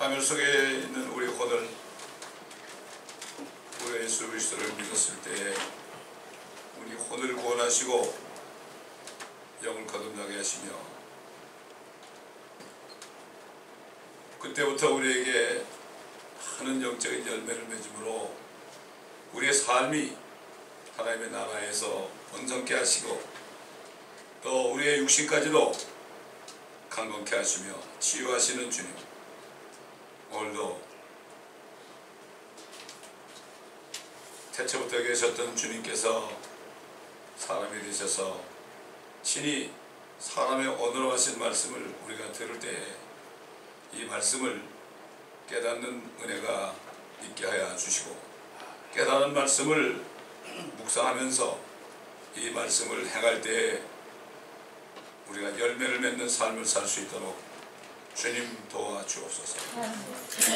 화면 속에 있는 우리 호들 우리 예수 그리스도를 믿었을 때 우리 혼을 구원하시고 영을 거듭나게 하시며 그때부터 우리에게 하는 영적인 열매를 맺음으로 우리의 삶이 하나님의 나라에서 번성케 하시고 또 우리의 육신까지도 강건케 하시며 치유하시는 주님 오늘도 태초부터 계셨던 주님께서 사람이 되셔서 친히 사람의 언어로 하신 말씀을 우리가 들을 때이 말씀을 깨닫는 은혜가 있게 하여 주시고 깨달은 말씀을 묵상하면서 이 말씀을 행할 때 우리가 열매를 맺는 삶을 살 수 있도록 주님 도와주옵소서.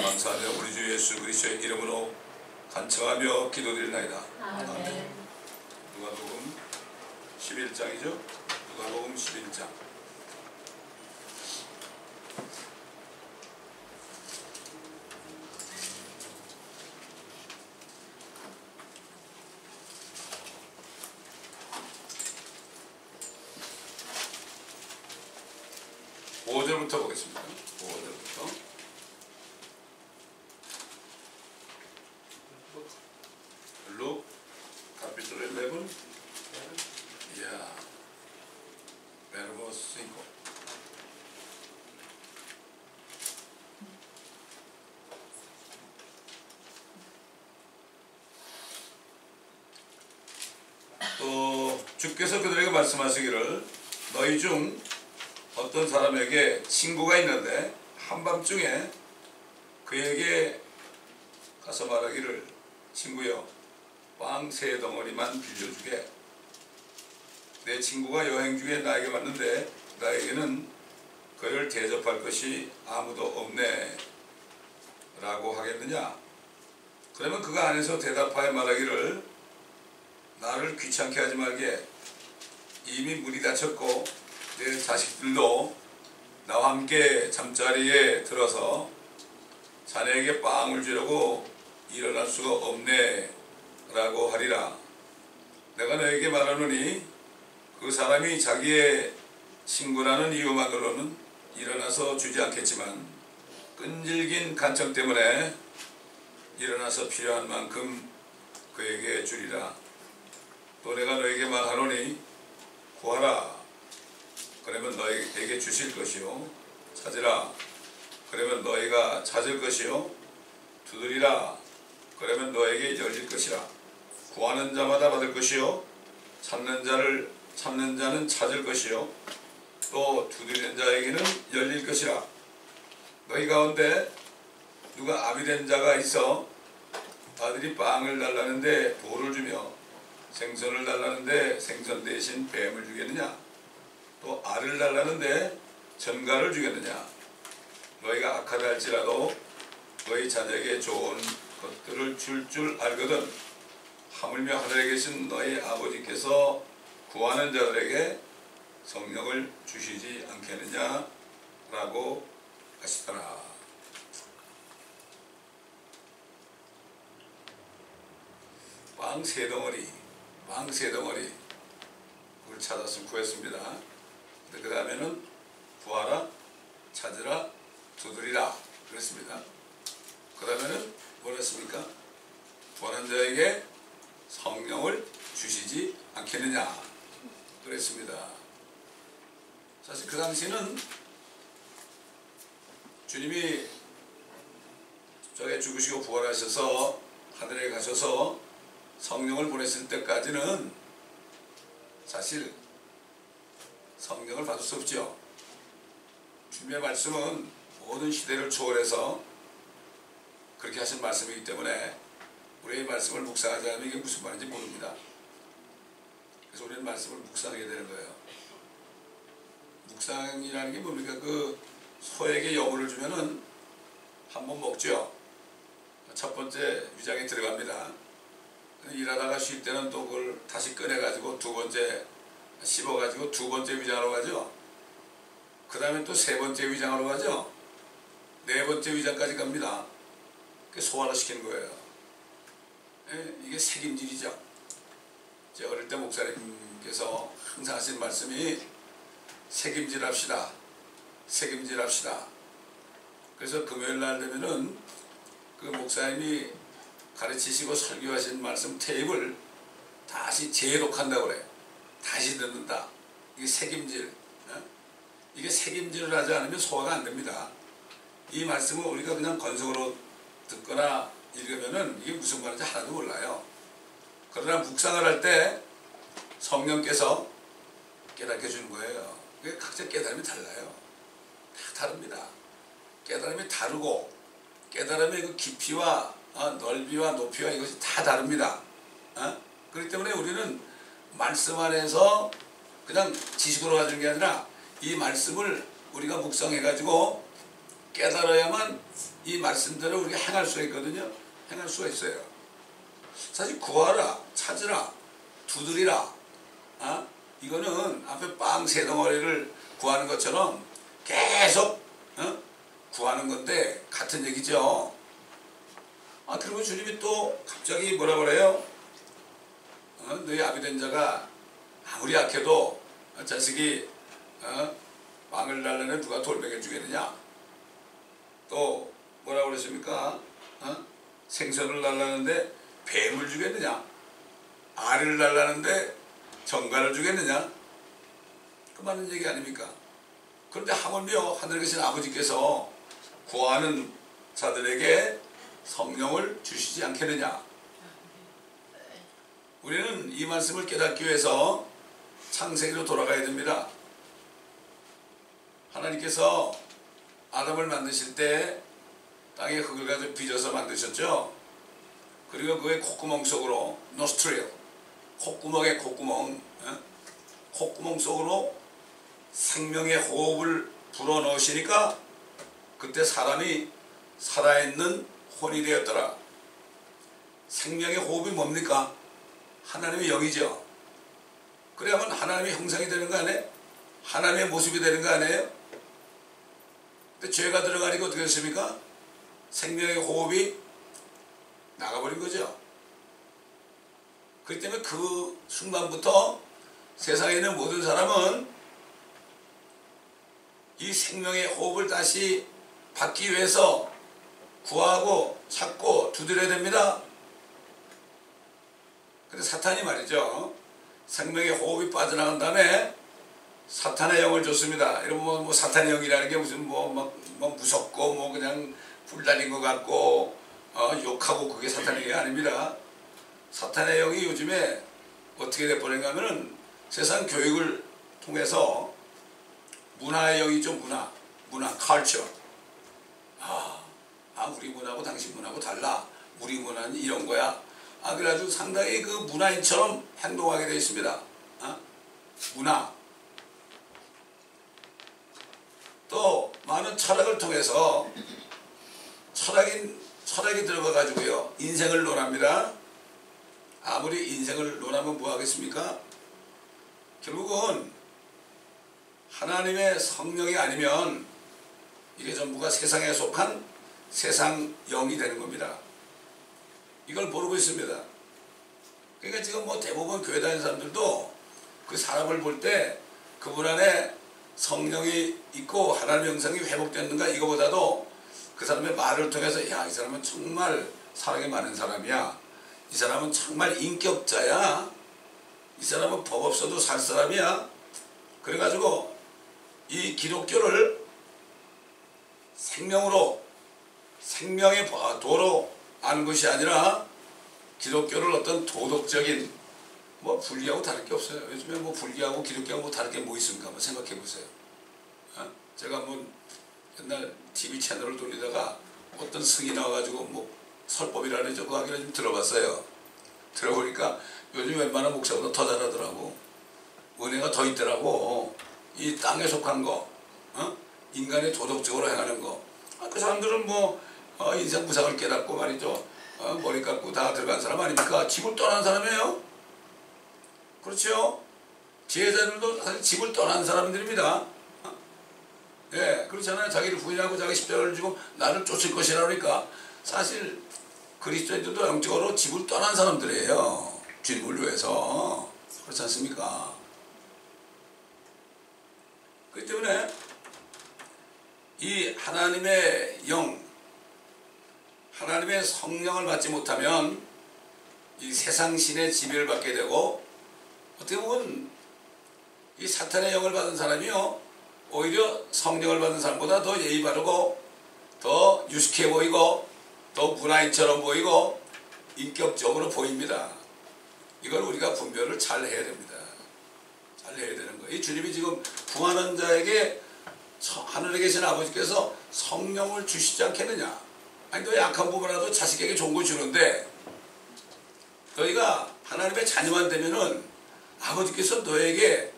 감사하며 우리 주 예수 그리스도의 이름으로 간청하며 기도드리나이다. 아멘. 누가복음 11장이죠? 누가복음 11장. 오절부터 보겠습니다. 오절부터 Luke capítulo 11. Ya. Verbo 5. 또 주께서 그들에게 말씀하시기를 너희 중 어떤 사람에게 친구가 있는데 한밤중에 그에게 가서 말하기를 친구여 빵 세 덩어리만 빌려주게. 내 친구가 여행 중에 나에게 왔는데 나에게는 그를 대접할 것이 아무도 없네. 라고 하겠느냐? 그러면 그가 안에서 대답하여 말하기를 나를 귀찮게 하지 말게. 이미 문이 닫혔고 내 자식들도 나와 함께 잠자리에 들어서 자네에게 빵을 주려고 일어날 수가 없네 라고 하리라. 내가 너에게 말하노니 그 사람이 자기의 친구라는 이유만으로는 일어나서 주지 않겠지만 끈질긴 간청 때문에 일어나서 필요한 만큼 그에게 주리라. 또 내가 너에게 말하노니 구하라 그러면 너에게 주실 것이요. 찾으라. 그러면 너희가 찾을 것이요. 두드리라. 그러면 너에게 열릴 것이라. 구하는 자마다 받을 것이요. 찾는 자를 찾는 자는 찾을 것이요. 또 두드리는 자에게는 열릴 것이라. 너희 가운데 누가 아비 된 자가 있어 아들이 빵을 달라는데 돌을 주며 생선을 달라는데 생선 대신 뱀을 주겠느냐 또 알을 달라는데 전갈을 주겠느냐? 너희가 악하다 할지라도 너희 자녀에게 좋은 것들을 줄줄 알거든. 하물며 하늘에 계신 너희 아버지께서 구하는 자들에게 성령을 주시지 않겠느냐 라고 하시더라. 빵 세 덩어리 빵 세 덩어리. 그걸 찾았으면 구했습니다 그 다음에는 구하라 찾으라 두드리라 그랬습니다. 그 다음에는 뭐랬습니까? 구하는 자에게 성령을 주시지 않겠느냐 그랬습니다. 사실 그 당시는 주님이 저에 죽으시고 부활하셔서 하늘에 가셔서 성령을 보냈을 때까지는 사실 성령을 받을 수 없죠. 주님의 말씀은 모든 시대를 초월해서 그렇게 하신 말씀이기 때문에 우리의 말씀을 묵상하지 않으면 이게 무슨 말인지 모릅니다. 그래서 우리는 말씀을 묵상하게 되는 거예요. 묵상이라는 게 뭡니까? 그 소에게 여물을 주면은 한 번 먹죠. 첫 번째 위장에 들어갑니다. 일하다가 쉴 때는 또 그걸 다시 꺼내가지고 두 번째 씹어가지고 두 번째 위장으로 가죠. 그 다음에 또 세 번째 위장으로 가죠. 네 번째 위장까지 갑니다. 그 소화를 시키는 거예요. 예, 이게 책임질이죠. 제 어릴 때 목사님께서 항상 하신 말씀이 책임질 합시다. 책임질 합시다. 그래서 금요일 날 되면은 그 목사님이 가르치시고 설교하신 말씀 테이블 다시 재독한다고 그래. 다시 듣는다. 이게 책임질. 어? 이게 책임질을 하지 않으면 소화가 안 됩니다. 이 말씀을 우리가 그냥 건성으로 듣거나 읽으면은 이게 무슨 말인지 하나도 몰라요. 그러나 묵상을 할 때 성령께서 깨닫게 주는 거예요. 그게 각자 깨달음이 달라요. 다 다릅니다. 깨달음이 다르고 깨달음의 그 깊이와 어, 넓이와 높이와 이것이 다 다릅니다. 어? 그렇기 때문에 우리는 말씀 안에서 그냥 지식으로 가지는 게 아니라 이 말씀을 우리가 묵상해가지고 깨달아야만 이 말씀대로 우리가 행할 수가 있거든요. 행할 수가 있어요. 사실 구하라, 찾으라, 두드리라. 어? 이거는 앞에 빵 세 덩어리를 구하는 것처럼 계속 어? 구하는 건데 같은 얘기죠. 아 그리고 주님이 또 갑자기 뭐라 그래요? 어? 너희 아비된 자가 아무리 약해도 자식이 어? 빵을 달라는 누가 돌멩이 주겠느냐? 또 뭐라 그러십니까? 어? 생선을 달라는데 뱀을 주겠느냐? 알을 달라는데 정갈을 주겠느냐? 그 많은 얘기 아닙니까? 그런데 하물며 하늘에 계신 아버지께서 구하는 자들에게 성령을 주시지 않겠느냐? 우리는 이 말씀을 깨닫기 위해서 창세기로 돌아가야 됩니다. 하나님께서 아담을 만드실 때 땅에 흙을 가지고 빚어서 만드셨죠. 그리고 그의 콧구멍 속으로 노스트릴 콧구멍에 콧구멍 어? 콧구멍 속으로 생명의 호흡을 불어넣으시니까 그때 사람이 살아있는 혼이 되었더라. 생명의 호흡이 뭡니까? 하나님의 영이죠. 그래야만 하나님의 형상이 되는 거 아니에요? 하나님의 모습이 되는 거 아니에요? 근데 죄가 들어가니까 어떻게 됐습니까? 생명의 호흡이 나가버린 거죠. 그렇기 때문에 그 순간부터 세상에 있는 모든 사람은 이 생명의 호흡을 다시 받기 위해서 구하고 찾고 두드려야 됩니다. 근데 사탄이 말이죠. 생명의 호흡이 빠져나간 다음에 사탄의 영을 줬습니다. 이러면 뭐, 뭐 사탄의 영이라는 게 무슨 뭐, 뭐, 뭐 무섭고 뭐 그냥 불달린 것 같고 어, 욕하고 그게 사탄의 영이 아닙니다. 사탄의 영이 요즘에 어떻게 돼버린가 하면은 세상 교육을 통해서 문화의 영이죠 문화 문화 컬처 아, 아 우리 문화하고 당신 문화하고 달라 우리 문화는 이런 거야 아 그래가지고 상당히 그 문화인처럼 행동하게 되어 있습니다 아? 문화 또 많은 철학을 통해서 철학인 철학이 들어가 가지고요 인생을 논합니다 아무리 인생을 논하면 뭐 하겠습니까 결국은 하나님의 성령이 아니면 이게 전부가 세상에 속한 세상 영이 되는 겁니다. 이걸 모르고 있습니다. 그러니까 지금 뭐 대부분 교회 다니는 사람들도 그 사람을 볼 때 그분 안에 성령이 있고 하나님의 영성이 회복됐는가 이거보다도 그 사람의 말을 통해서 야 이 사람은 정말 사랑이 많은 사람이야. 이 사람은 정말 인격자야. 이 사람은 법 없어도 살 사람이야. 그래가지고 이 기독교를 생명으로 생명의 도로 아는 것이 아니라 기독교를 어떤 도덕적인 뭐 불교하고 다를 게 없어요. 요즘에 뭐 불교하고 기독교하고 뭐 다를 게 뭐 있습니까? 한번 생각해 보세요. 어? 제가 뭐 옛날 TV 채널을 돌리다가 어떤 승이 나와가지고 뭐 설법이라는 저거 하기를 좀 들어봤어요. 들어보니까 요즘 웬만한 목사보다 더 잘하더라고. 은혜가 더 있더라고. 이 땅에 속한 거, 어? 인간의 도덕적으로 행하는 거. 아, 그 사람들은 뭐 어, 인생 무상을 깨닫고 말이죠. 어, 머리 깎고 다 들어간 사람 아닙니까? 집을 떠난 사람이에요. 그렇죠? 지혜자들도 사실 집을 떠난 사람들입니다. 어? 예, 그렇잖아요. 자기를 부인하고 자기 십자가를 지고 나를 쫓을 것이라 그러니까 사실 그리스도인들도 영적으로 집을 떠난 사람들이에요. 주님을 위해서. 그렇지 않습니까? 그렇기 때문에 이 하나님의 영, 하나님의 성령을 받지 못하면 이 세상 신의 지배를 받게 되고 어떻게 보면 이 사탄의 영을 받은 사람이요 오히려 성령을 받은 사람보다 더 예의 바르고 더 유식해 보이고 더 문화인처럼 보이고 인격적으로 보입니다. 이걸 우리가 분별을 잘 해야 됩니다. 잘 해야 되는 거예요. 이 주님이 지금 부하는 자에게 하늘에 계신 아버지께서 성령을 주시지 않겠느냐. 아니 너 약한 부분이라도 자식에게 좋은 거 주는데 너희가 하나님의 자녀만 되면은 아버지께서 너에게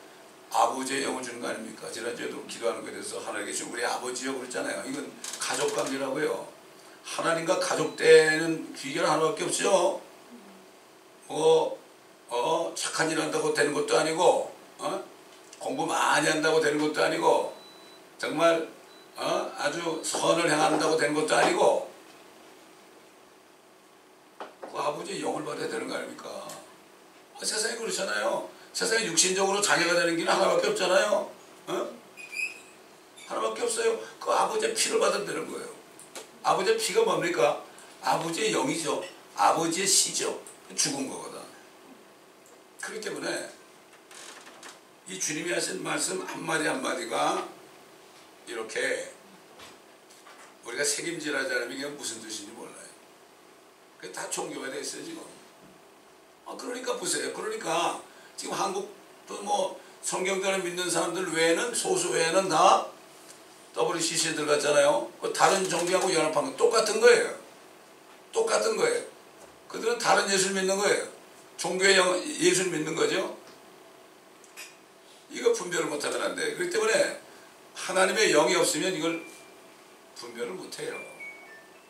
아버지의 영을 주는 거 아닙니까? 지난주에도 기도하는 것에 대해서 하나님께 계신 우리 아버지요 그랬잖아요. 이건 가족관계라고요. 하나님과 가족되는 귀결 하나밖에 없죠. 뭐, 어, 착한 일 한다고 되는 것도 아니고, 어? 공부 많이 한다고 되는 것도 아니고, 정말, 어? 아주 선을 행한다고 되는 것도 아니고, 그 아버지의 영을 받아야 되는 거 아닙니까? 어, 세상이 그렇잖아요. 세상에 육신적으로 장애가 되는 길은 하나밖에 없잖아요. 어? 하나밖에 없어요. 그 아버지의 피를 받으면 되는 거예요. 아버지의 피가 뭡니까? 아버지의 영이죠. 아버지의 씨죠. 죽은 거거든. 그렇기 때문에 이 주님이 하신 말씀 한마디 한마디가 이렇게 우리가 책임질하지 않으면 이게 무슨 뜻인지 몰라요. 그게 다 종교가 돼 있어요, 지금. 아, 그러니까 보세요. 그러니까 지금 한국도 뭐 성경전을 믿는 사람들 외에는 소수 외에는 다 WCC에 들어갔잖아요. 그 다른 종교하고 연합한 건 똑같은 거예요. 똑같은 거예요. 그들은 다른 예술 믿는 거예요. 종교의 영, 예술 믿는 거죠. 이거 분별을 돼. 그렇기 때문에 하나님의 영이 없으면 이걸 분별을 못해요.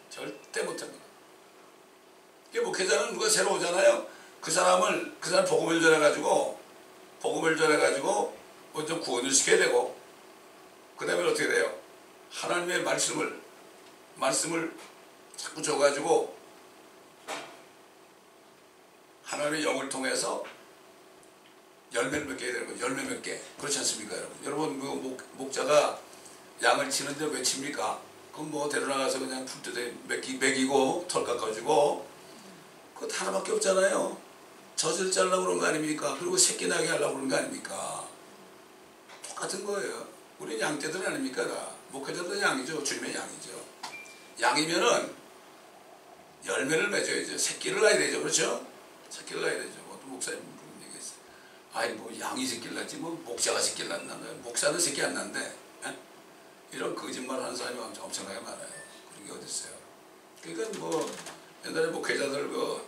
절대 못합니다. 이게 목회자는 누가 새로 오잖아요. 그 사람을 그 사람 복음을 전해가지고 복음을 전해가지고 먼저 구원을 시켜야 되고 그 다음에 어떻게 돼요? 하나님의 말씀을 말씀을 자꾸 줘가지고 하나님의 영을 통해서 열매를 맺게 되는 거예요. 열매 몇 개. 그렇지 않습니까, 여러분? 여러분, 그 목, 목자가 양을 치는데 왜 칩니까? 그럼 뭐 데려나가서 그냥 풀뜯에 먹이, 먹이고 털 깎아주고 그거 하나밖에 없잖아요. 젖을 잘라고 그런 거 아닙니까? 그리고 새끼 나게 하려고 그런 거 아닙니까? 똑같은 거예요. 우리는 양떼들 아닙니까? 다. 목회자도 양이죠. 주님의 양이죠. 양이면은 열매를 맺어야죠. 새끼를 낳아야 되죠. 그렇죠? 새끼를 낳아야 되죠. 어떤 목사님 그런 얘기 했어요. 아니 뭐 양이 새끼를 낳지 뭐 목자가 새끼를 낳나요? 목사는 새끼 안 낳는데 에? 이런 거짓말 하는 사람이 엄청나게 많아요. 그런 게 어디 있어요. 그러니까 뭐 옛날에 목회자들 그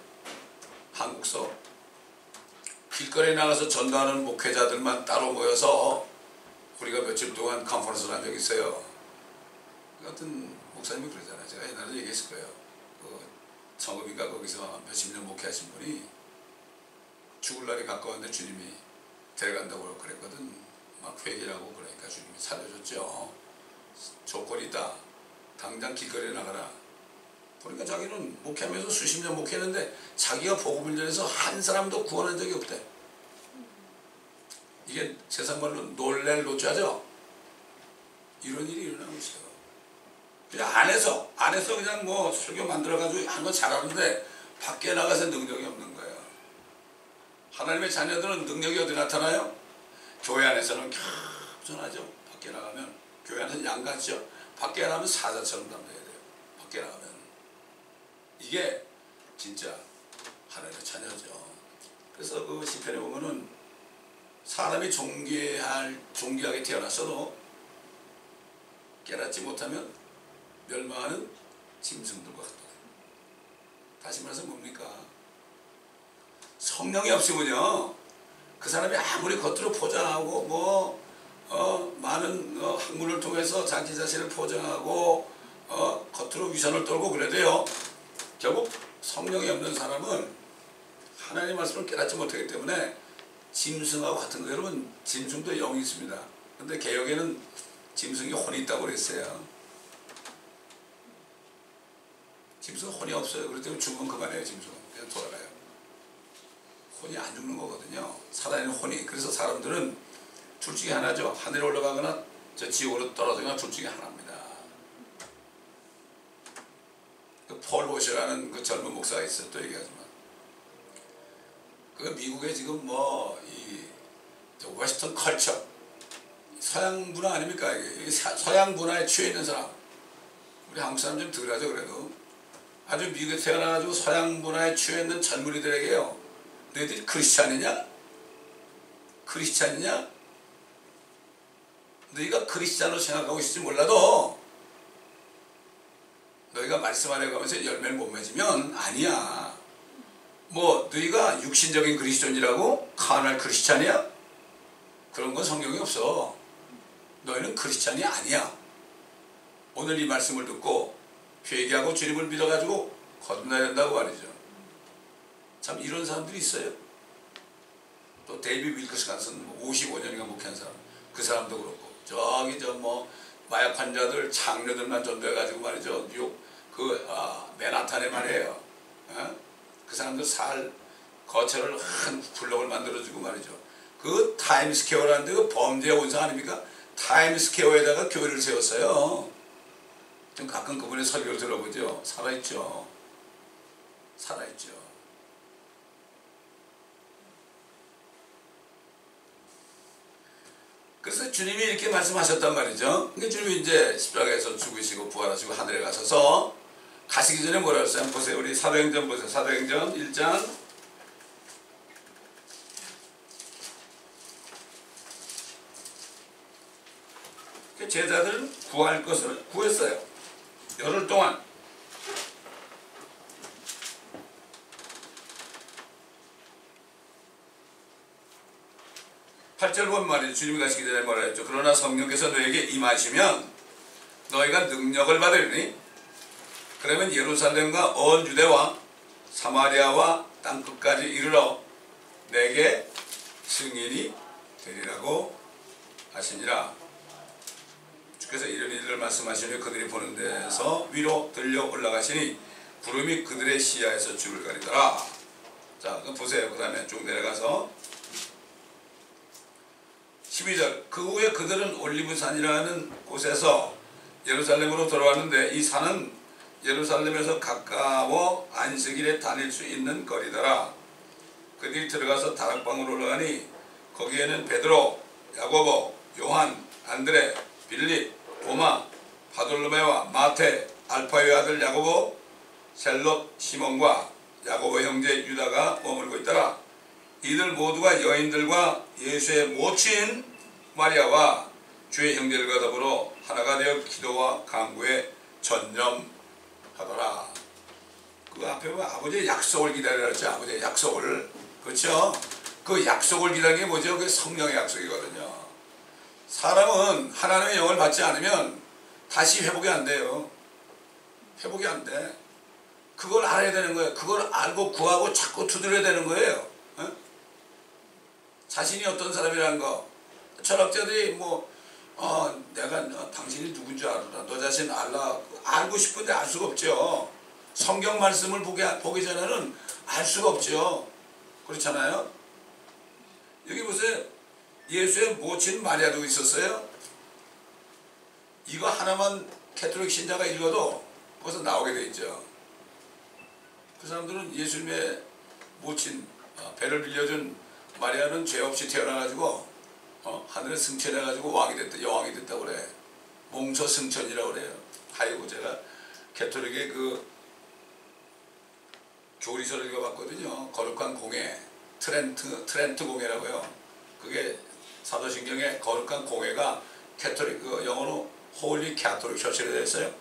한국서 길거리에 나가서 전도하는 목회자들만 따로 모여서 우리가 며칠 동안 컨퍼런스를 한 적이 있어요. 같은 목사님이 그러잖아요. 제가 옛날에 얘기했을 거예요. 그 성읍인가 거기서 몇십 년 목회하신 분이 죽을 날이 가까웠는데 주님이 데려간다고 그랬거든. 막 회개라고 그러니까 주님이 살려줬죠. 조건이 있다. 당장 길거리에 나가라. 그러니까 자기는 목회하면서 수십 년 목회했는데 자기가 복음을 전해서 한 사람도 구원한 적이 없대. 이게 세상 말로 놀랄 노자죠. 이런 일이 일어나고 있어요. 그냥 안에서 안에서 그냥 뭐 설교 만들어가지고 한 거 잘하는데 밖에 나가서 능력이 없는 거예요. 하나님의 자녀들은 능력이 어디 나타나요? 교회 안에서는 겸손하죠. 밖에 나가면 교회 안에서 양같죠. 밖에 나가면 사자처럼 담대해야 돼요. 밖에 나가면 이게 진짜 하나님의 자녀죠. 그래서 그 시편에 보면은 사람이 존귀할 존귀하게 태어났어도 깨닫지 못하면 멸망하는 짐승들과 같다. 다시 말해서 뭡니까? 성령이 없으면요, 그 사람이 아무리 겉으로 포장하고 뭐 어, 많은 어, 학문을 통해서 자기 자신을 포장하고 어, 겉으로 위선을 떨고 그래도요, 결국 성령이 없는 사람은 하나님의 말씀을 깨닫지 못하기 때문에 짐승하고 같은 거예요. 여러분, 짐승도 영이 있습니다. 근데 개혁에는 짐승이 혼이 있다고 그랬어요. 짐승 혼이 없어요. 그렇기 때문에 죽으면 그만해요. 짐승은 그냥 돌아가요. 혼이 안 죽는 거거든요. 살아있는 혼이. 그래서 사람들은 둘 중에 하나죠. 하늘에 올라가거나 저 지옥으로 떨어지거나 둘 중에 하나입니다. 그 폴 호시라는 그 젊은 목사가 있어요. 또 얘기하지만. 그 미국에 지금 뭐 이 Western culture 서양 문화 아닙니까? 이게 사- 서양 문화에 취해 있는 사람. 우리 한국 사람 좀 덜하죠 그래도. 아주 미국에 태어나가지고 서양 문화에 취해 있는 젊은이들에게요. 너희들이 크리스찬이냐? 크리스찬이냐? 너희가 크리스찬으로 생각하고 있을지 몰라도 너희가 말씀 안에 가면서 열매를 못 맺으면 아니야. 뭐 너희가 육신적인 그리스도인이라고 카날 크리스찬이야? 그런 건 성경에 없어. 너희는 크리스찬이 아니야. 오늘 이 말씀을 듣고 회개하고 주님을 믿어가지고 거듭나야 된다고 말이죠. 참 이런 사람들이 있어요. 또 데이비드 윌커슨 간슨 55년인가 목회한 사람 그 사람도 그렇고 저기 저 뭐 마약 환자들 창녀들만 전도해가지고 말이죠 뉴욕 그 아, 맨하탄에 말이에요. 어? 그 사람들 살 거처를 한 블록을 만들어주고 말이죠. 그 타임스퀘어라는 데 그 범죄 온상 아닙니까? 타임스퀘어에다가 교회를 세웠어요. 좀 가끔 그분의 설교를 들어보죠. 살아있죠. 살아있죠. 그래서 주님이 이렇게 말씀하셨단 말이죠. 그러니까 주님이 이제 십자가에서 죽으시고 부활하시고 하늘에 가셔서 가시기 전에 뭐라 했어요? 보세요. 우리 사도행전 보세요. 사도행전 1장 그 제자들은 구할 것을 구했어요. 열흘 동안. 팔절 보면 말이죠. 주님이 가시기 전에 뭐라 했죠. 그러나 성령께서 너에게 임하시면 너희가 능력을 받으리니 그러면 예루살렘과 온 유대와 사마리아와 땅끝까지 이르러 내게 증인이 되리라고 하시니라. 주께서 이런 일을 말씀하시니 그들이 보는 데서 위로 들려 올라가시니 구름이 그들의 시야에서 줄을 가리더라. 자, 보세요. 그 다음에 쭉 내려가서 12절 그 후에 그들은 올리브산이라는 곳에서 예루살렘으로 돌아왔는데 이 산은 예루살렘에서 가까워 안식일에 다닐 수 있는 거리더라. 그들이 들어가서 다락방으로 올라가니 거기에는 베드로, 야고보, 요한, 안드레, 빌립, 도마, 바돌로메와 마테, 알파의 아들 야고보, 셀롯, 시몬과 야고보 형제 유다가 머물고 있더라. 이들 모두가 여인들과 예수의 모친 마리아와 주의 형제들과 더불어 하나가 되어 기도와 강구에 전념 하더라. 그 앞에 보면 아버지의 약속을 기다리라 했죠. 아버지의 약속을. 그렇죠? 그 약속을 기다리는 게 뭐죠? 그 성령의 약속이거든요. 사람은 하나님의 영을 받지 않으면 다시 회복이 안 돼요. 회복이 안 돼. 그걸 알아야 되는 거예요. 그걸 알고 구하고 자꾸 두드려야 되는 거예요. 어? 자신이 어떤 사람이라는 거. 철학자들이 뭐, 어, 내가 어, 당신이 누군지 알아. 너 자신 알라. 알고 싶은데 알 수가 없죠. 성경 말씀을 보기, 보기 전에는 알 수가 없죠. 그렇잖아요. 여기 보세요. 예수의 모친 마리아도 있었어요. 이거 하나만 캐톨릭 신자가 읽어도 벌써 나오게 돼 있죠. 그 사람들은 예수님의 모친 어, 배를 빌려준 마리아는 죄 없이 태어나가지고 어, 하늘에 승천해가지고 왕이 됐다 여왕이 됐다 그래. 몽소 승천이라고 그래요. 아이고 제가 캐톨릭의 그 교리서를 읽어봤거든요. 거룩한 공회 트렌트 트렌트 공회라고요. 그게 사도신경의 거룩한 공회가 캐톨릭 그 영어로 Holy Catholic Church로 되어 있어요.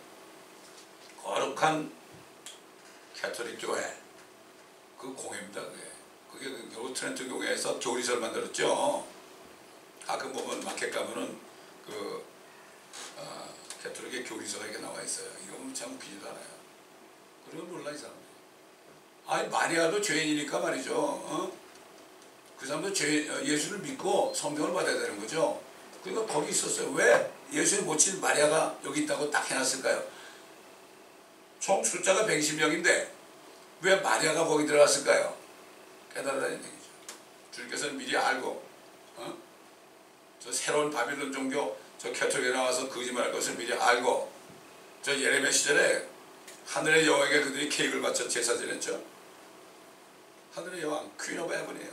거룩한 캐톨릭 교회. 그 공회입니다 그게. 그게 그 트렌트 공회에서 교리서를 만들었죠. 가끔 보면 마켓 가면은 그 어, 캐톨릭의 교리서가 이렇게 나와 있어요. 이거 참 웃기지도 않아요. 그러면 몰라 이 사람들. 아니 마리아도 죄인이니까 말이죠. 어? 그 사람도 죄, 어, 예수를 믿고 성령을 받아야 되는 거죠. 그러니까 거기 있었어요. 왜? 예수의 모친 마리아가 여기 있다고 딱 해놨을까요? 총 숫자가 120명인데 왜 마리아가 거기 들어갔을까요? 깨달으라는 얘기죠. 주님께서는 미리 알고 어? 저 새로운 바빌론 종교 저 캐톨릭에 나와서 거짓말할 것을 미리 알고 저 예레미야 시절에 하늘의 여왕에게 그들이 케이크를 바쳐 제사 지냈죠. 하늘의 여왕 Queen of Heaven이에요.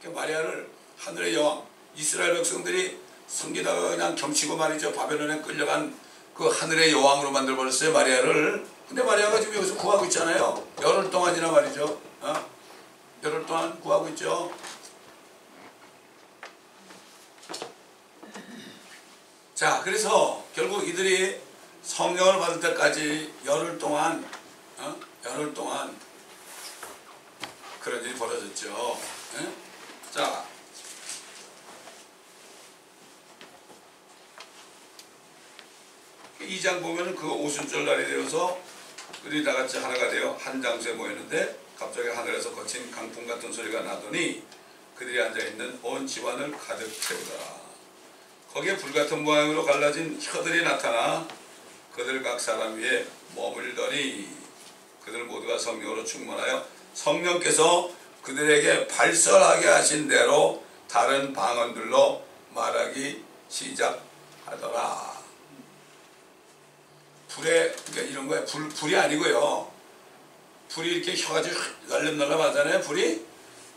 그러니까 마리아를 하늘의 여왕 이스라엘 백성들이 섬기다가 그냥 경치고 말이죠. 바벨론에 끌려간 그 하늘의 여왕으로 만들어 버렸어요. 마리아를. 근데 마리아가 지금 여기서 구하고 있잖아요. 열흘 동안이나 말이죠. 어? 열흘 동안 구하고 있죠. 자, 그래서 결국 이들이 성령을 받을 때까지 열흘 동안, 어? 열흘 동안 그런 일이 벌어졌죠. 예? 자, 이장 보면은 그 오순절 날이 되어서 그들이 다 같이 하나가 되어 한 장소에 모였는데 갑자기 하늘에서 거친 강풍 같은 소리가 나더니 그들이 앉아 있는 온 집안을 가득 채우더라. 거기에 불같은 모양으로 갈라진 혀들이 나타나 그들 각 사람 위에 머물더니 그들 모두가 성령으로 충만하여 성령께서 그들에게 발설하게 하신 대로 다른 방언들로 말하기 시작하더라. 불에 그러니까 이런 거야. 불 불이 아니고요. 불이 이렇게 혀가지고 날름날름 하잖아요. 불이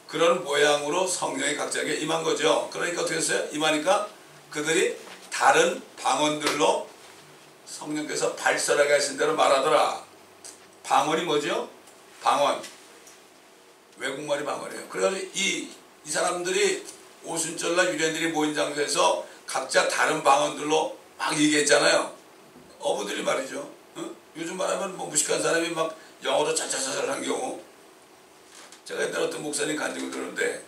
그런 모양으로 성령이 각자에게 임한 거죠. 그러니까 어떻게 했어요? 임하니까 그들이 다른 방언들로 성령께서 발설하게 하신 대로 말하더라. 방언이 뭐죠? 방언. 외국말이 방언이에요. 그래가지고 이, 이 사람들이 오순절날 유대인들이 모인 장소에서 각자 다른 방언들로 막 얘기했잖아요. 어부들이 말이죠. 어? 요즘 말하면 뭐 무식한 사람이 막 영어로 짜짜짜짜 한 경우. 제가 옛날 어떤 목사님 간증을 들었는데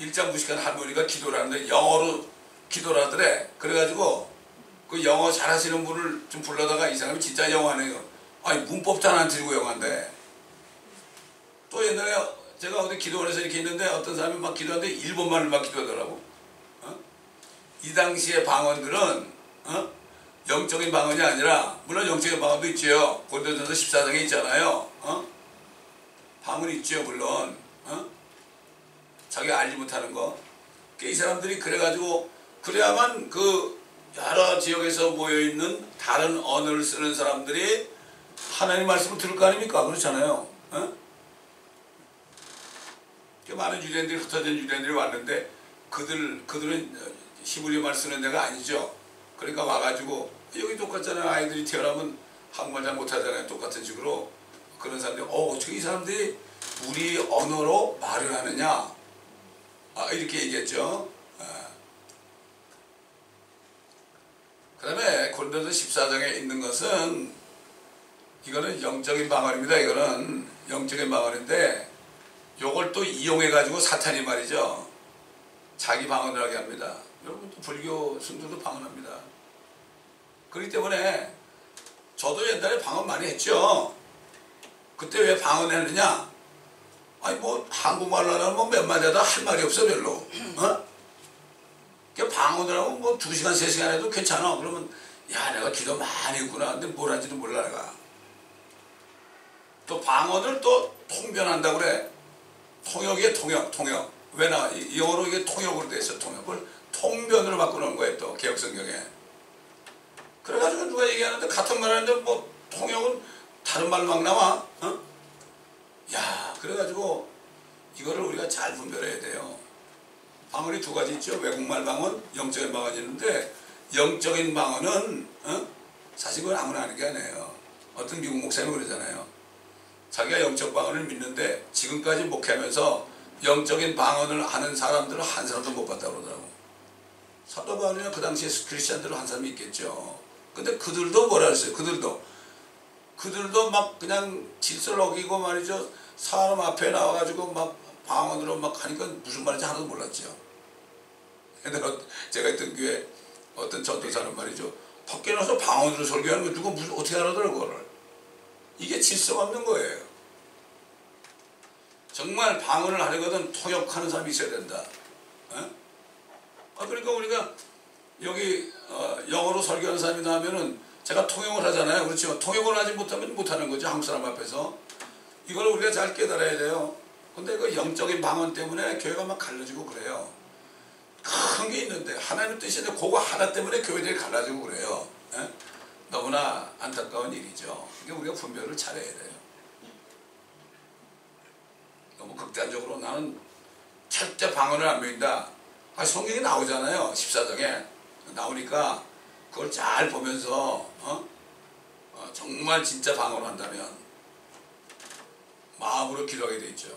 일장 무식한 할머니가 기도를 하는데 영어로 기도를 하더래. 그래가지고 그 영어 잘하시는 분을 좀 불러다가 이 사람이 진짜 영어하네요. 아니 문법도 안 들고 영어인데 또 옛날에 제가 어디 기도원에서 이렇게 있는데 어떤 사람이 막 기도하는데 일본말을 막 기도하더라고. 어? 이 당시의 방언들은 어? 영적인 방언이 아니라 물론 영적인 방언도 있지요. 고린도전서 14장에 있잖아요. 어? 방언이 있지요 물론. 어? 자기가 알지 못하는 거. 이 사람들이 그래가지고 그래야만 그 여러 지역에서 모여있는 다른 언어를 쓰는 사람들이 하나님 말씀을 들을 거 아닙니까? 그렇잖아요. 어? 많은 유대인들이 흩어진 유대인들이 왔는데 그들, 그들은 히브리 말 쓰는 데가 아니죠. 그러니까 와가지고 여기 똑같잖아요. 아이들이 태어나면 한국말 잘 못하잖아요. 똑같은 식으로. 그런 사람들이 어 어떻게 이 사람들이 우리 언어로 말을 하느냐 아, 이렇게 얘기했죠. 아. 그 다음에 고린도서 14장에 있는 것은 이거는 영적인 방언입니다. 이거는 영적인 방언인데 요걸 또 이용해 가지고 사탄이 말이죠. 자기 방언을 하게 합니다. 여러분 또 불교 순들도 방언합니다. 그렇기 때문에 저도 옛날에 방언 많이 했죠. 그때 왜 방언했느냐? 아니 뭐 한국말로 하면 뭐 몇 마디 하다 할 말이 없어 별로. 어? 그 방언을 하고 뭐 두 시간 세 시간 해도 괜찮아. 그러면 야 내가 기도 많이 했구나. 근데 뭘 하는지도 몰라 내가. 또 방언을 또 통변한다고 그래. 통역이에 통역, 통역. 왜 나, 영어로 이게 통역으로 돼 있어, 통역을. 통변으로 바꾸는 거예요, 또, 개혁성경에. 그래가지고 누가 얘기하는데, 같은 말 하는데, 뭐, 통역은 다른 말 막 나와, 어? 야, 그래가지고, 이거를 우리가 잘 분별해야 돼요. 방언이 두 가지 있죠. 외국말 방언, 영적인 방언이 있는데, 영적인 방언은, 어? 사실 그건 아무나 하는 게 아니에요. 어떤 미국 목사님이 그러잖아요. 자기가 영적 방언을 믿는데 지금까지 목회하면서 영적인 방언을 하는 사람들은 한 사람도 못 봤다고 그러더라고. 사도 바울이나 그 당시에 크리스천들은 한 사람이 있겠죠. 근데 그들도 뭐라 했어요. 그들도. 그들도 막 그냥 질서를 어기고 말이죠. 사람 앞에 나와가지고 막 방언으로 막 하니까 무슨 말인지 하나도 몰랐죠. 옛날에 제가 있던 교회 어떤 전도사는 말이죠. 밖에 나서 방언으로 설교하는 거 누가 무슨 어떻게 알아들어 그거를. 이게 질서가 없는 거예요. 정말 방언을 하려거든 통역하는 사람이 있어야 된다. 어? 아, 그러니까 우리가 여기 어, 영어로 설교하는 사람이 나오면은 제가 통역을 하잖아요. 그렇죠. 통역을 하지 못하면 못하는 거죠. 한국 사람 앞에서. 이걸 우리가 잘 깨달아야 돼요. 근데 그 영적인 방언 때문에 교회가 막 갈라지고 그래요. 큰 게 있는데 하나님 뜻인데 그거 하나 때문에 교회들이 갈라지고 그래요. 예? 너무나 안타까운 일이죠. 이게 우리가 분별을 잘해야 돼요. 너무 극단적으로 나는 절대 방언을 안 믿는다. 아, 성경에 나오잖아요. 14장에. 나오니까 그걸 잘 보면서 어? 어, 정말 진짜 방언을 한다면 마음으로 기도하게 돼 있죠.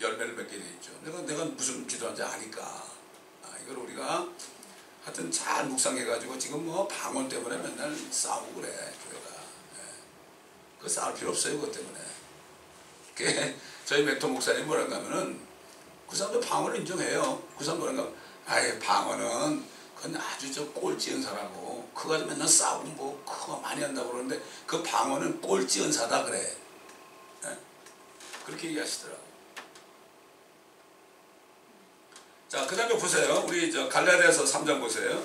열매를 맺게 돼 있죠. 내가 내가 무슨 기도하는지 아니까. 아, 이걸 우리가 하여튼 잘 묵상해가지고 지금 뭐 방언 때문에 맨날 싸우고 그래 교회가. 예. 그 싸울 필요 없어요 그것 때문에. 저희 멘토 목사님 뭐라고 하면은 그 사람도 방언을 인정해요. 그 사람 뭐라고 아예 방언은 그건 아주 저 꼴찌 은 사라고 그거 가지고 맨날 싸우고 뭐 그거 많이 한다고 그러는데 그 방언은 꼴찌 은 사다 그래. 예? 그렇게 얘기하시더라고. 자, 그 다음에 보세요. 우리 저 갈라디아서 3장 보세요.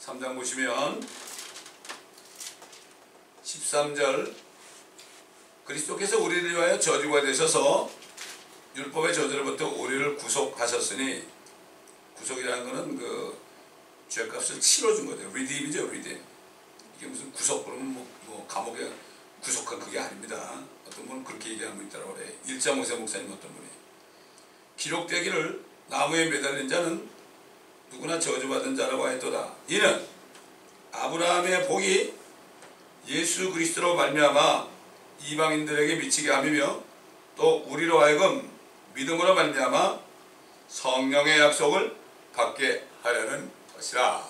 삼장 보시면 13절 그리스도께서 우리를 위하여 저주가 되셔서 율법의 저주로부터 우리를 구속하셨으니 구속이라는 것은 그 죄값을 치러준 거죠. 리딤이죠, 리딤. 이게 무슨 구속 그러면 뭐, 뭐 감옥에 구속한 그게 아닙니다. 어떤 분은 그렇게 얘기하는 분 있다고 그래. 일자모세 목사님 어떤 분이 기록되기를 나무에 매달린 자는 누구나 저주받은 자라고 했도다. 이는 아브라함의 복이 예수 그리스도로 말미암아 이방인들에게 미치게 함이며 또 우리로 하여금 믿음으로 말미암아 성령의 약속을 받게 하려는 것이라.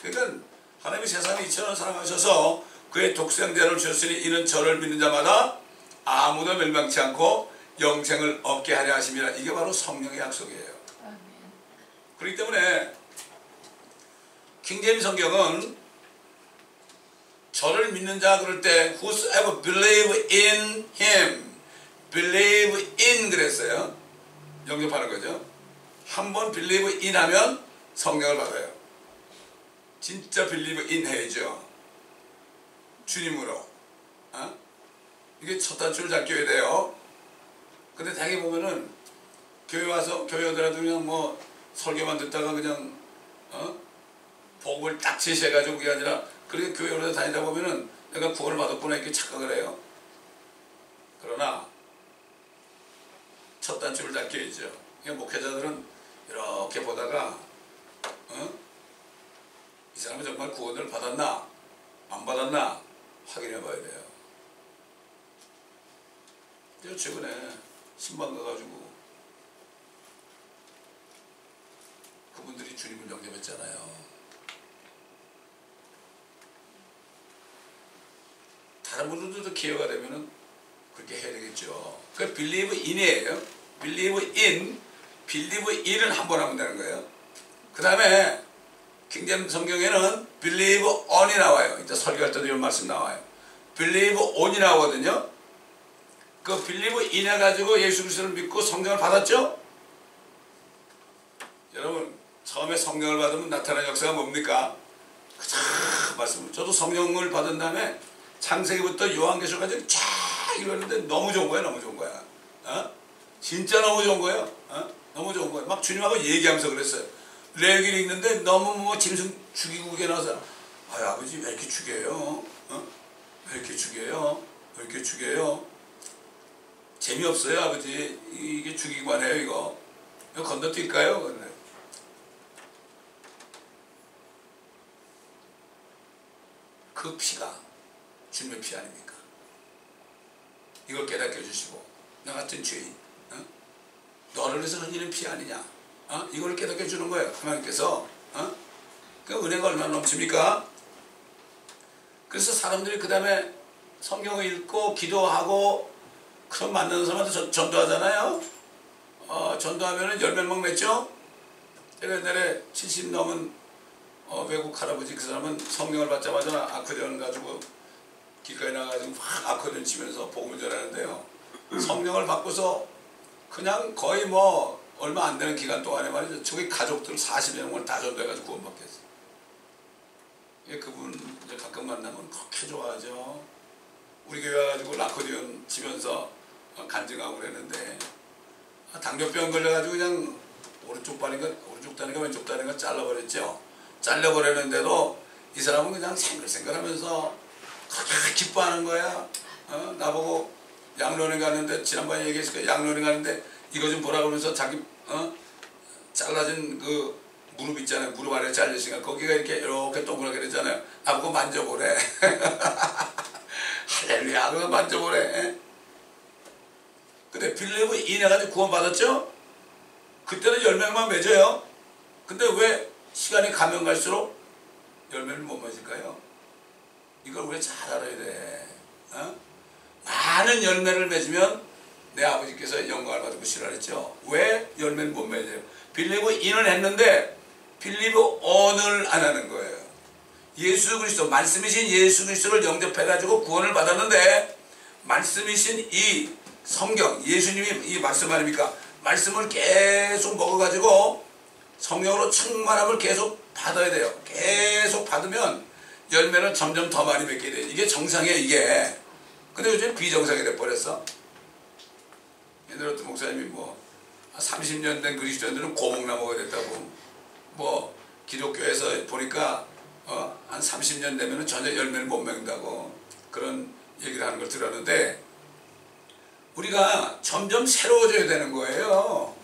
그러니까 하나님이 세상을 이처럼 사랑하셔서 그의 독생자를 주셨으니 이는 저를 믿는 자마다 아무도 멸망치 않고 영생을 얻게 하려 하심이라. 이게 바로 성령의 약속이에요. 그렇기 때문에 킹제임 성경은 저를 믿는 자 그럴 때 whosoever believe in him believe in 그랬어요. 영접하는 거죠. 한번 believe in 하면 성령을 받아요. 진짜 believe in 해야죠. 주님으로. 어? 이게 첫 단추를 잡혀야 돼요. 근데 대개 보면은 교회 와서 교회 오더라도 그냥 뭐 설교만 듣다가 그냥 어? 복을 딱 제시해가지고 그게 아니라 그렇게 교회 오래 다니다 보면은 내가 구원을 받았구나 이렇게 착각을 해요. 그러나 첫 단추를 다 껴야죠. 그러니까 목회자들은 이렇게 보다가 어? 이 사람은 정말 구원을 받았나 안 받았나 확인해 봐야 돼요. 제가 최근에 신방 가가지고 그분들이 주님을 영접했잖아요. 다른 분들도 기회가 되면은 그렇게 해야 되겠죠. 그 believe in이에요. Believe in, believe in은 한번 하면 되는 거예요. 그 다음에 킹잼 성경에는 believe on이 나와요. 이따 설교할 때도 이런 말씀 나와요. believe on이 나오거든요. 그 believe in 해가지고 예수 그리스도를 믿고 성경을 받았죠? 여러분 처음에 성령을 받으면 나타나는 역사가 뭡니까? 그참 말씀. 저도 성령을 받은 다음에 창세기부터 요한계시록까지 쫙 읽었는데 너무 좋은 거야, 너무 좋은 거야. 어? 진짜 너무 좋은 거예요. 어? 너무 좋은 거예요. 막 주님하고 얘기하면서 그랬어요. 레기를 읽는데 너무 뭐 짐승 죽이고 그게 나서 아 아버지 왜 이렇게 죽여요? 어? 왜 이렇게 죽여요? 왜 이렇게 죽여요? 재미없어요 아버지 이게 죽이기만 해요 이거 이거 건너뛸까요? 그래. 그 피가 주님의 피 아닙니까? 이걸 깨닫게 해주시고 나 같은 죄인 어? 너를 위해서 흘리는 피 아니냐 어? 이걸 깨닫게 해주는 거예요 하나님께서 어? 그 은혜가 얼마나 넘칩니까? 그래서 사람들이 그 다음에 성경을 읽고 기도하고 그럼 만나는 사람한테 전- 전도하잖아요 어, 전도하면 열몇 명 맺죠? 제가 옛날에 70 넘은 어, 외국 할아버지 그 사람은 성령을 받자마자 아코디언 가지고 길가에 나가지고 막 아코디언 치면서 복음을 전하는데요. 성령을 받고서 그냥 거의 뭐 얼마 안 되는 기간 동안에 말이죠. 저기 가족들 40명을 다 전도해가지고 구원받겠어요. 예, 그분 이제 가끔 만나면 그렇게 좋아하죠. 우리 교회 가지고 라코디언 치면서 어, 간증하고 그랬는데 아, 당뇨병 걸려가지고 그냥 오른쪽 발인가 오른쪽 다리가 왼쪽 다리가 잘라버렸죠. 잘려버렸는데도 이 사람은 그냥 생글생글하면서 그렇게 기뻐하는 거야. 어? 나보고 양론에 갔는데 지난번에 얘기했을 거야. 양론에 갔는데 이거 좀 보라 그러면서 자기 어? 잘라진 그 무릎 있잖아요. 무릎 아래 잘렸으니까 거기가 이렇게 이렇게 동그랗게 되잖아요. 나보고 만져보래. 할렐루야. 그거 만져보래. 근데 빌리브 인해가지고 구원받았죠? 그때는 열매만 맺어요. 근데 왜 시간이 가면 갈수록 열매를 못 맺을까요? 이걸 우리 잘 알아야 돼. 어? 많은 열매를 맺으면 내 아버지께서 영광을 받고 싫어했죠. 왜 열매를 못 맺어요? 빌리브 인을 했는데 빌리브 언을 안 하는 거예요. 예수 그리스도 말씀이신 예수 그리스도를 영접해가지고 구원을 받았는데 말씀이신 이 성경 예수님이 이 말씀 아닙니까? 말씀을 계속 먹어가지고 성령으로 충만함을 계속 받아야 돼요. 계속 받으면 열매는 점점 더 많이 맺게 돼요. 이게 정상이에요 이게. 근데 요즘 비정상이 돼버렸어. 옛날에 어떤 목사님이 뭐 30년 된 그리스도인들은 고목나 먹어야 됐다고 뭐 기독교에서 보니까 어, 한 30년 되면 전혀 열매를 못 맺는다고 그런 얘기를 하는 걸 들었는데 우리가 점점 새로워져야 되는 거예요.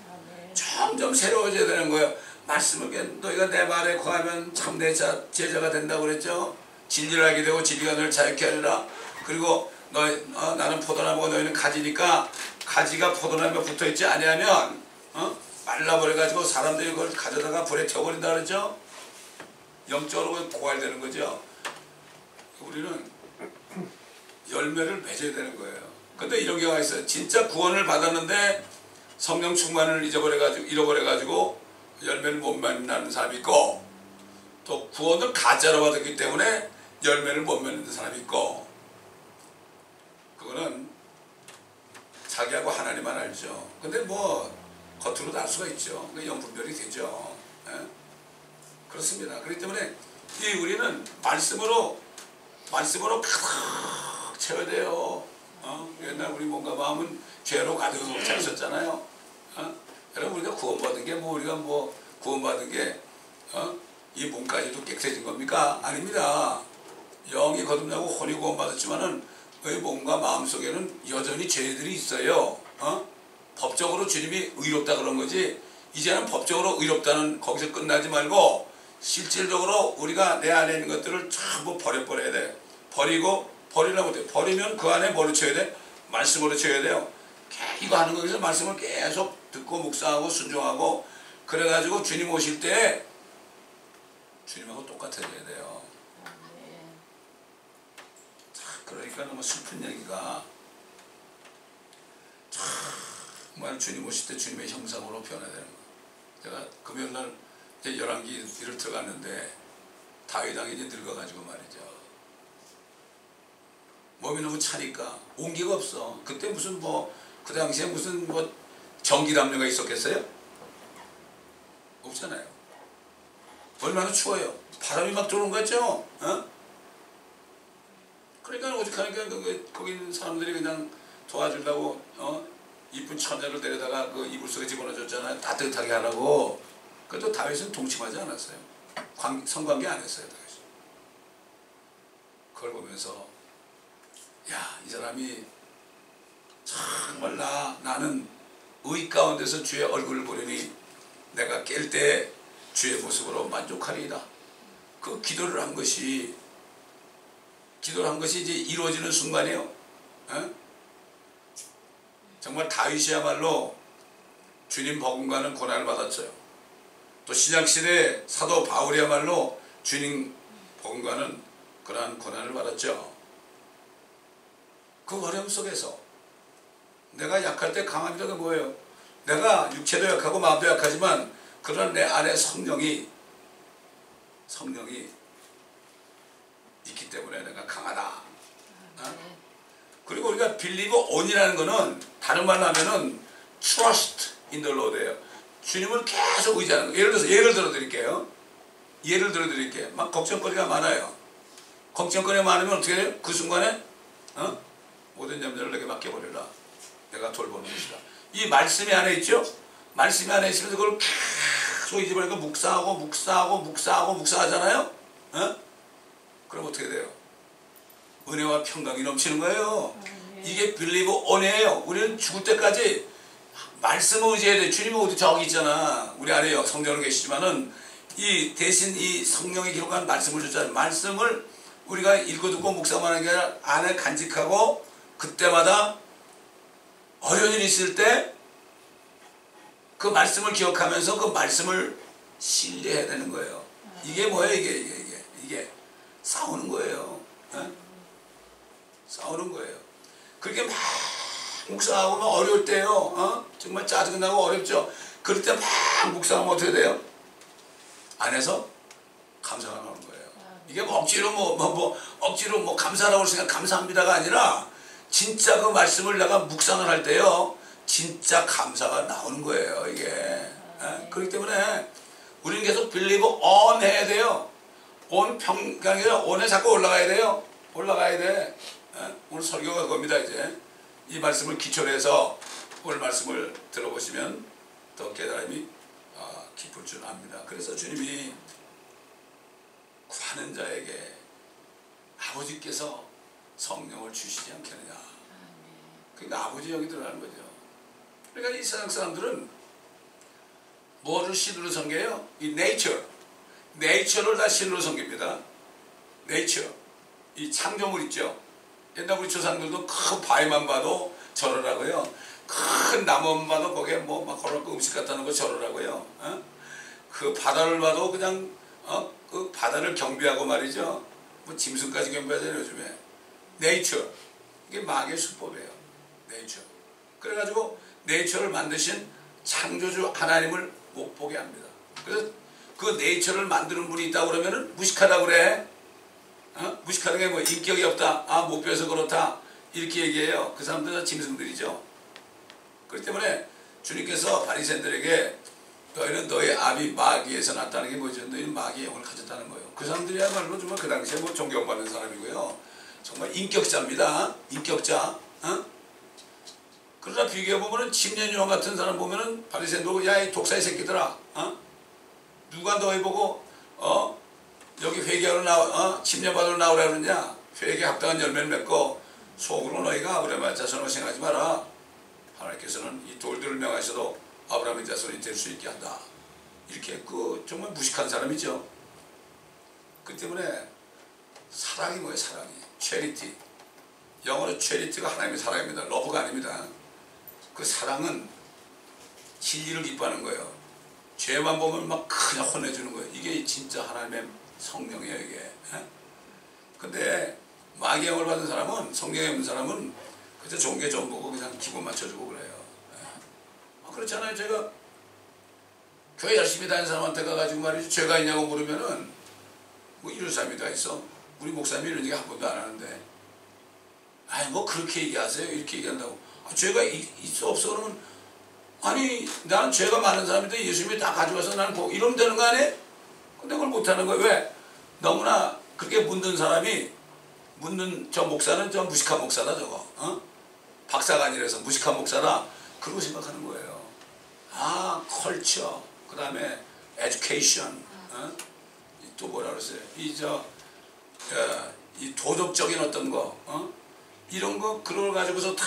점점 새로워져야 되는 거예요. 말씀을 너희가 내 말에 거하면 참 내 제자가 된다고 그랬죠. 진리를 알게 되고 진리가 너를 자유케 하리라. 그리고 너 어, 나는 포도나무가 너희는 가지니까 가지가 포도나무에 붙어있지 아니하면 어? 말라버려가지고 사람들이 그걸 가져다가 불에 태워버린다 그랬죠. 영적으로 고갈되는 거죠. 우리는 열매를 맺어야 되는 거예요. 근데 이런 경우가 있어요. 진짜 구원을 받았는데 성령 충만을 잊어버려가지고 잃어버려가지고 열매를 못 맺는 사람이 있고 또 구원을 가짜로 받았기 때문에 열매를 못 맺는 사람이 있고 그거는 자기하고 하나님만 알죠. 근데 뭐 겉으로 날 수가 있죠. 그 영분별이 되죠. 예? 그렇습니다. 그렇기 때문에 이 우리는 말씀으로 말씀으로 가득 채워야 돼요. 어? 옛날 우리 몸과 마음은 죄로 가득 차 있었잖아요. 어? 여러분 우리가 구원받은 게 뭐 우리가 뭐 구원받은 게 어? 이 몸까지도 깨끗해진 겁니까? 아닙니다. 영이 거듭나고 혼이 구원받았지만은 그 몸과 마음 속에는 여전히 죄들이 있어요. 어? 법적으로 주님이 의롭다 그런 거지. 이제는 법적으로 의롭다는 거기서 끝나지 말고 실질적으로 우리가 내 안에 있는 것들을 전부 버려버려야 돼. 버리고 버리려고 돼. 버리면 그 안에 뭐를 쳐야 돼? 말씀으로 쳐야 돼요. 이거 하는 거에서 말씀을 계속 듣고 묵상하고 순종하고 그래가지고 주님 오실 때 주님하고 똑같아져야 돼요. 자, 그러니까 너무 슬픈 얘기가 정말 주님 오실 때 주님의 형상으로 변화되는 거예요. 제가 금요일 날 이제 열왕기를 들어갔는데 다윗왕이 이제 늙어가지고 말이죠. 몸이 너무 차니까 온기가 없어. 그때 무슨 뭐 그 당시에 무슨 뭐 전기 담요가 있었겠어요? 없잖아요. 얼마나 추워요. 바람이 막 들어오는 거죠. 어? 그러니까 오직하니까 그, 거기 있는 사람들이 그냥 도와주려고 어? 이쁜 처녀를 데려다가 그 이불 속에 집어넣어줬잖아요. 따뜻하게 하라고. 그래도 다윗은 동침하지 않았어요. 관, 성관계 안 했어요. 다윗은. 그걸 보면서 야, 이 사람이 정말 나, 나는 의 가운데서 주의 얼굴을 보려니 내가 깰 때 주의 모습으로 만족하리이다. 그 기도를 한 것이 기도를 한 것이 이제 이루어지는 순간이에요. 어? 정말 다윗이야말로 주님 버금가는 고난을 받았어요. 또 신약시대 사도 바울이야말로 주님 버금가는 그러한 고난을 받았죠. 그 어려움 속에서 내가 약할 때 강함이라는 뭐예요? 내가 육체도 약하고 마음도 약하지만 그런 내 안에 성령이 성령이 있기 때문에 내가 강하다. 어? 그리고 우리가 빌리브 온이라는 거는 다른 말로 하면은 trust in the Lord예요. 주님을 계속 의지하는 거. 예를 들어서 예를 들어 드릴게요. 예를 들어 드릴게요. 막 걱정거리가 많아요. 걱정거리가 많으면 어떻게 돼요? 그 순간에 어? 모든 염려를 내게 맡겨버리라. 내가 돌보는 것이다. 이 말씀이 안에 있죠? 말씀이 안에 있으면서 그걸 계속 잊어버리니까 묵상하고 묵상하고 묵상하고 묵상하잖아요? 어? 그럼 어떻게 돼요? 은혜와 평강이 넘치는 거예요. 이게 빌리브 온이에요. 우리는 죽을 때까지 말씀을 의지해야 돼. 주님은 어디 저기 있잖아. 우리 안에 성경은 계시지만은 이 대신 이 성령이 기록한 말씀을 줬잖아요. 말씀을 우리가 읽고 듣고 묵상만 하는 게 아니라 안에 간직하고 그때마다 어려운 일이 있을 때 그 말씀을 기억하면서 그 말씀을 신뢰해야 되는 거예요. 이게 뭐예요? 이게 이게 이게 이게 싸우는 거예요. 어? 싸우는 거예요. 그렇게 막 묵상하고 막 어려울 때요. 어? 정말 짜증나고 어렵죠. 그럴 때 막 묵상하면 어떻게 돼요? 안에서 감사가 나오는 거예요. 이게 뭐 억지로 뭐, 뭐, 뭐 억지로 뭐 감사라고 생각 감사합니다가 아니라 진짜 그 말씀을 내가 묵상을 할 때요. 진짜 감사가 나오는 거예요. 이게. 예? 그렇기 때문에 우리는 계속 빌리브 on 해야 돼요. 온 평강이 아니라 온에 자꾸 올라가야 돼요. 올라가야 돼. 예? 오늘 설교가 그겁니다. 이제 이 말씀을 기초로 해서 오늘 말씀을 들어보시면 더 깨달음이 어, 깊을 줄 압니다. 그래서 주님이 구하는 자에게 아버지께서 성령을 주시지 않겠느냐. 그러니까 아버지 영이 들어가는 거죠. 그러니까 이 세상 사람들은 뭐를 신으로 섬겨요? 이 네이처. 네이처를 다 신으로 섬깁니다. 네이처. 이 창조물 있죠. 옛날 우리 조상들도 큰 바위만 봐도 절하라고요. 큰 나무만 봐도 거기에 뭐막 그런 거 음식 갖다 놓은 거 절하라고요. 어? 그 바다를 봐도 그냥 어? 그 바다를 경비하고 말이죠. 뭐 짐승까지 경비하잖아요 요즘에. 네이처. 이게 마귀의 수법이에요. 네이처. 그래가지고 네이처를 만드신 창조주 하나님을 못 보게 합니다. 그래서 그 네이처를 만드는 분이 있다고 그러면은 무식하다 그래. 어? 무식하는 게 뭐 인격이 없다. 아, 못 배워서 그렇다. 이렇게 얘기해요. 그 사람들은 짐승들이죠. 그렇기 때문에 주님께서 바리새인들에게 너희는 너희 아비 마귀에서 났다는 게 뭐죠? 너희는 마귀의 영을 가졌다는 거예요. 그 사람들이야말로 정말 그 당시에 뭐 존경받는 사람이고요. 정말 인격자입니다. 인격자. 어? 그러나 비교해 보면은 침례요한 같은 사람 보면은 바리새인도 야이 독사의 새끼들아, 어? 누가 너희 보고 어 여기 회개하러 나와 어? 침례받으러 나오라 그러냐? 회개 합당한 열매를 맺고 속으로 너희가 아브라함의 자손을 생각하지 마라. 하나님께서는 이 돌들을 명하셔도 아브라함의 자손이 될 수 있게 한다. 이렇게 그 정말 무식한 사람이죠. 그 때문에 사랑이 뭐예요? 사랑이 charity. 영어로 charity가 하나님의 사랑입니다. love가 아닙니다. 그 사랑은 진리를 기뻐하는 거예요. 죄만 보면 막 그냥 혼내주는 거예요. 이게 진짜 하나님의 성령이에요, 이게. 예? 근데 마귀영을 받은 사람은, 성경에 없는 사람은 그저 좋은 게 좀 보고 그냥 기분 맞춰주고 그래요. 예? 아, 그렇잖아요. 제가 교회 열심히 다니는 사람한테 가가지고 말이죠. 죄가 있냐고 물으면은 뭐 이런 사람이 다 있어. 우리 목사님이 이런 얘기 한 번도 안 하는데. 아니, 뭐 그렇게 얘기하세요. 이렇게 얘기한다고. 아, 죄가 있, 있어 없어 그러면 아니 나는 죄가 많은 사람인데 예수님이 다 가져와서 나는 뭐 이러면 되는 거 아니에요? 근데 그걸 못하는 거예요. 왜? 너무나 그렇게 묻는 사람이 묻는 저 목사는 저 무식한 목사다 저거. 어? 박사가 아니라서 무식한 목사다. 그러고 생각하는 거예요. 아 컬처 그 다음에 에듀케이션 어? 또 뭐라 그랬어요? 이저 이 도덕적인 어떤 거 어? 이런 거 그걸 가지고서 다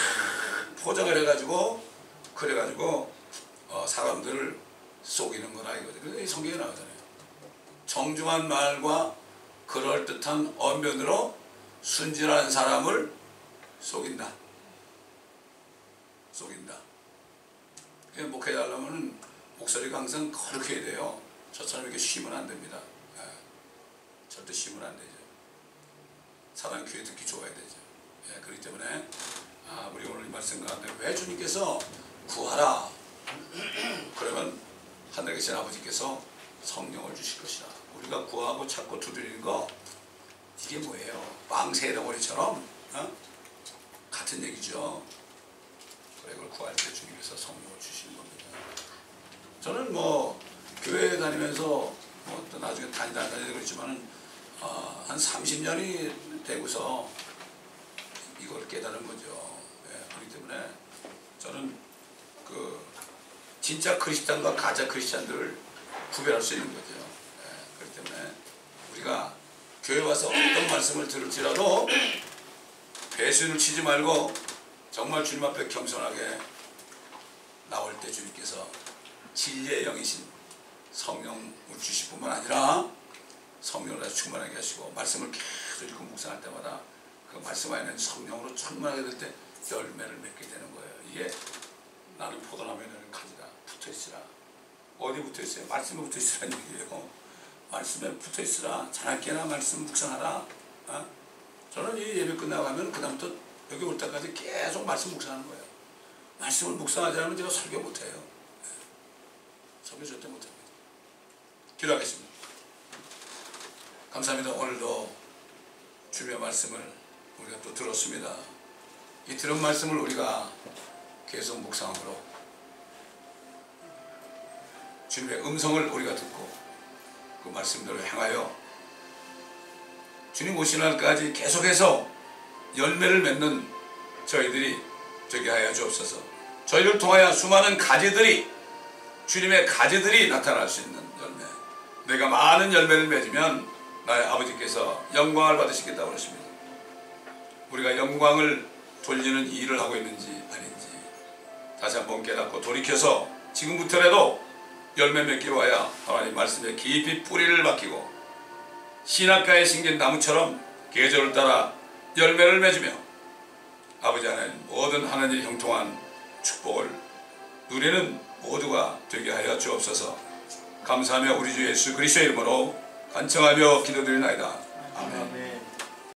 포장을 해가지고 그래가지고 어, 사람들을 속이는 거라 이거죠. 그래서 성경에 나오잖아요. 정중한 말과 그럴듯한 언변으로 순진한 사람을 속인다. 속인다. 목회자 하려면 목소리가 항상 그렇게 해야 돼요. 저처럼 이렇게 쉬면 안 됩니다. 예. 절대 쉬면 안 되죠. 사람 귀에 듣기 좋아야 되죠. 예. 그렇기 때문에 아, 우리 오늘 이 말씀 가운데 왜 주님께서 구하라 그러면 하늘에 계신 아버지께서 성령을 주실 것이라. 우리가 구하고 찾고 두드리는 거 이게 뭐예요? 빵새 덩어리처럼 어? 같은 얘기죠. 그걸 구할 때 주님께서 성령을 주시는 겁니다. 저는 뭐 교회 다니면서 뭐 또 나중에 다니다 안 다니다 그랬지만은 어, 한 30년이 되고서 이걸 깨달은 거죠. 예, 그렇기 때문에 저는 그 진짜 크리스찬과 가짜 크리스찬들을 구별할 수 있는 거죠. 예, 그렇기 때문에 우리가 교회 와서 어떤 말씀을 들을지라도 배수를 치지 말고 정말 주님 앞에 겸손하게 나올 때 주님께서 진리의 영이신 성령을 주실 뿐만 아니라 성령을 다시 충만하게 하시고 말씀을 계속 읽고 묵상할 때마다 그 말씀 안에는 성령으로 충만하게 될 때 열매를 맺게 되는 거예요. 이게 나는 포도나무에는 가지다 붙어 있으라. 어디 붙어 있어요? 말씀에 붙어 있으라는 얘기예요. 말씀에 붙어 있으라. 자나깨나 말씀 묵상하라. 어? 저는 이 예배 끝나고 가면 그다음부터 여기 올 때까지 계속 말씀 묵상하는 거예요. 말씀을 묵상하지 않으면 제가 설교 못해요. 네. 설교 절대 못합니다. 기도하겠습니다. 감사합니다. 오늘도 주님의 말씀을 우리가 또 들었습니다. 이 들은 말씀을 우리가 계속 묵상함으로 주님의 음성을 우리가 듣고 그 말씀대로 행하여 주님 오신 날까지 계속해서 열매를 맺는 저희들이 되게 하여 주옵소서. 저희를 통하여 수많은 가지들이 주님의 가지들이 나타날 수 있는 열매. 내가 많은 열매를 맺으면 나의 아버지께서 영광을 받으시겠다고 그러십니다. 우리가 영광을 돌리는 일을 하고 있는지 다시 한번 깨닫고 돌이켜서 지금부터라도 열매 맺기로 하여 하나님 말씀에 깊이 뿌리를 박히고 신학가에 심긴 나무처럼 계절을 따라 열매를 맺으며 아버지 하나님 모든 하나님의 형통한 축복을 누리는 모두가 되게 하여 주옵소서 감사하며 우리 주 예수 그리스도의 이름으로 간청하며 기도드리나이다. 아멘.